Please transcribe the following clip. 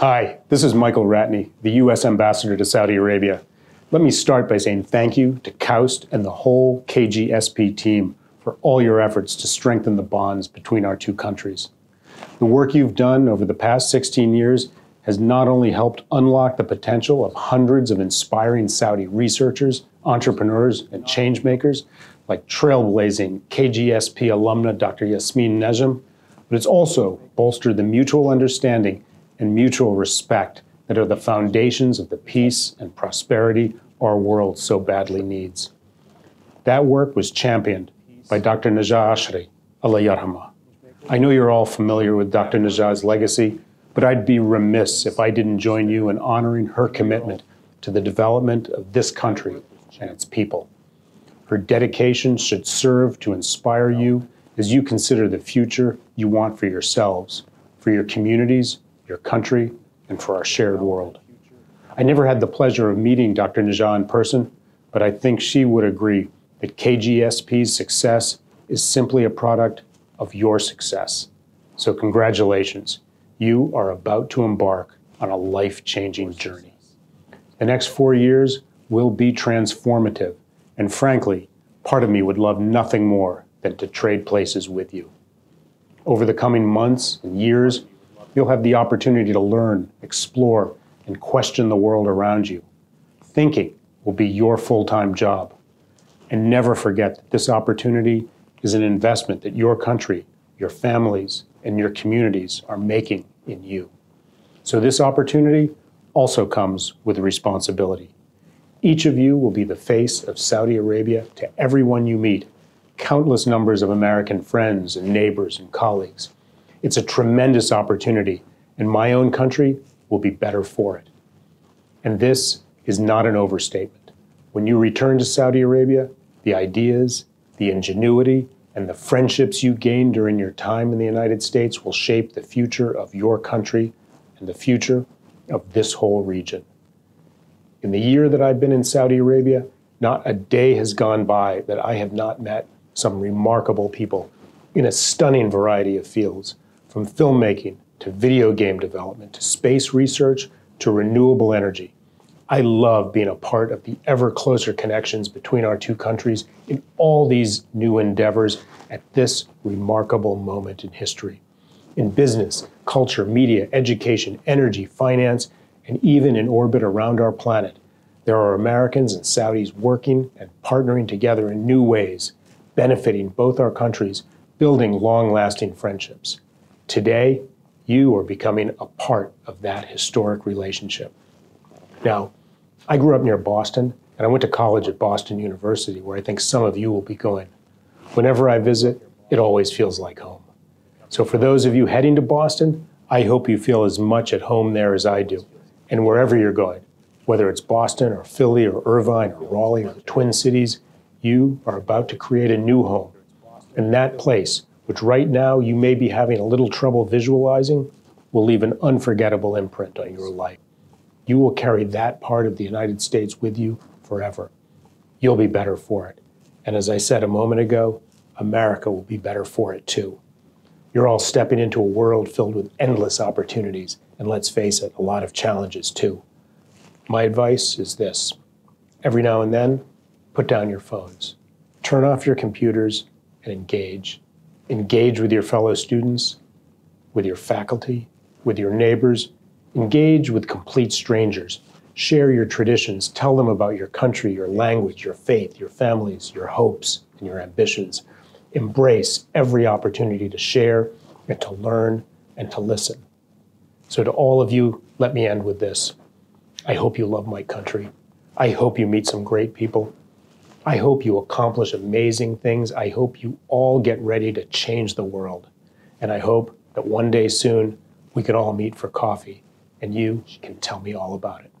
Hi, this is Michael Ratney, the U.S. Ambassador to Saudi Arabia. Let me start by saying thank you to KAUST and the whole KGSP team for all your efforts to strengthen the bonds between our two countries. The work you've done over the past 16 years has not only helped unlock the potential of hundreds of inspiring Saudi researchers, entrepreneurs, and changemakers, like trailblazing KGSP alumna Dr. Yasmin Nejm, but it's also bolstered the mutual understanding and mutual respect that are the foundations of the peace and prosperity our world so badly needs. That work was championed by Dr. Najah Ashri, Allah. I know you're all familiar with Dr. Najah's legacy, but I'd be remiss if I didn't join you in honoring her commitment to the development of this country and its people. Her dedication should serve to inspire you as you consider the future you want for yourselves, for your communities, your country, and for our shared world. I never had the pleasure of meeting Dr. Najah in person, but I think she would agree that KGSP's success is simply a product of your success. So, congratulations you are about to embark on a life changing journey. The next four years will be transformative, and frankly, part of me would love nothing more than to trade places with you. Over the coming months and years, you'll have the opportunity to learn, explore, and question the world around you. Thinking will be your full time job. And never forget that this opportunity is an investment that your country, your families, and your communities are making in you. So this opportunity also comes with responsibility. Each of you will be the face of Saudi Arabia to everyone you meet, countless numbers of American friends and neighbors and colleagues. It's a tremendous opportunity, and my own country will be better for it. And this is not an overstatement. When you return to Saudi Arabia, the ideas, the ingenuity, and the friendships you gain during your time in the United States will shape the future of your country and the future of this whole region. In the year that I've been in Saudi Arabia, not a day has gone by that I have not met some remarkable people in a stunning variety of fields, from filmmaking to video game development to space research to renewable energy. I love being a part of the ever closer connections between our two countries in all these new endeavors at this remarkable moment in history. In business, culture, media, education, energy, finance, and even in orbit around our planet, there are Americans and Saudis working and partnering together in new ways, benefiting both our countries, building long lasting friendships. Today, you are becoming a part of that historic relationship. Now, I grew up near Boston, and I went to college at Boston University, where I think some of you will be going. Whenever I visit, it always feels like home. So, for those of you heading to Boston, I hope you feel as much at home there as I do. And wherever you're going, whether it's Boston or Philly or Irvine or Raleigh or the Twin Cities, you are about to create a new home. And that place, which right now you may be having a little trouble visualizing, will leave an unforgettable imprint on your life. You will carry that part of the United States with you forever. You'll be better for it. And as I said a moment ago, America will be better for it too. You're all stepping into a world filled with endless opportunities, and let's face it, a lot of challenges too. My advice is this every now and then, put down your phones, turn off your computers, and engage. Engage with your fellow students, with your faculty, with your neighbors, Engage with complete strangers. Share your traditions. Tell them about your country, your language, your faith, your families, your hopes, and your ambitions. Embrace every opportunity to share and to learn and to listen. So, to all of you, let me end with this. I hope you love my country. I hope you meet some great people. I hope you accomplish amazing things. I hope you all get ready to change the world. And I hope that one day soon we can all meet for coffee and you can tell me all about it.